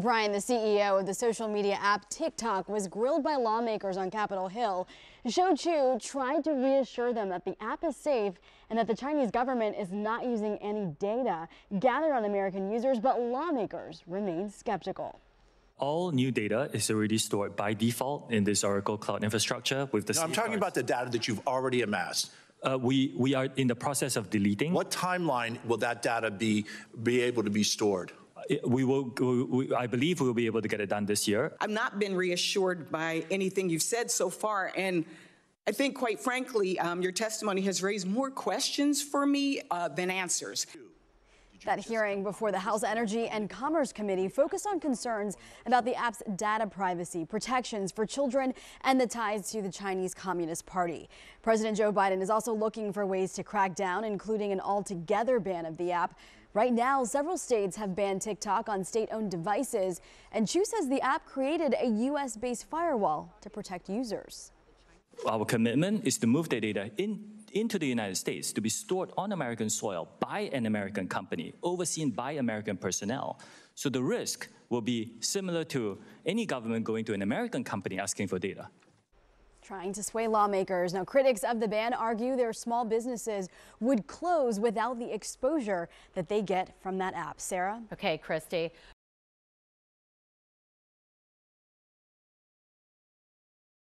Brian, the CEO of the social media app TikTok, was grilled by lawmakers on Capitol Hill. Shou Chew tried to reassure them that the app is safe and that the Chinese government is not using any data gathered on American users, but lawmakers remain skeptical. All new data is already stored by default in this Oracle Cloud infrastructure with the No, I'm talking safeguards. about the data that you've already amassed. Uh, we, we are in the process of deleting. What timeline will that data be, be able to be stored? We will, we- I believe we'll be able to get it done this year. I've not been reassured by anything you've said so far. And I think, quite frankly, um, your testimony has raised more questions for me uh, than answers. That hearing before the House Energy and Commerce Committee focused on concerns about the app's data privacy, protections for children, and the ties to the Chinese Communist Party. President Joe Biden is also looking for ways to crack down, including an altogether ban of the app. Right now, several states have banned TikTok on state owned devices, and Chew says the app created a U.S. based firewall to protect users. Our commitment is to move the data in, into the United States to be stored on American soil by an American company, overseen by American personnel. So the risk will be similar to any government going to an American company asking for data. Trying to sway lawmakers. Now, critics of the ban argue their small businesses would close without the exposure that they get from that app. Sarah? Okay, Christy.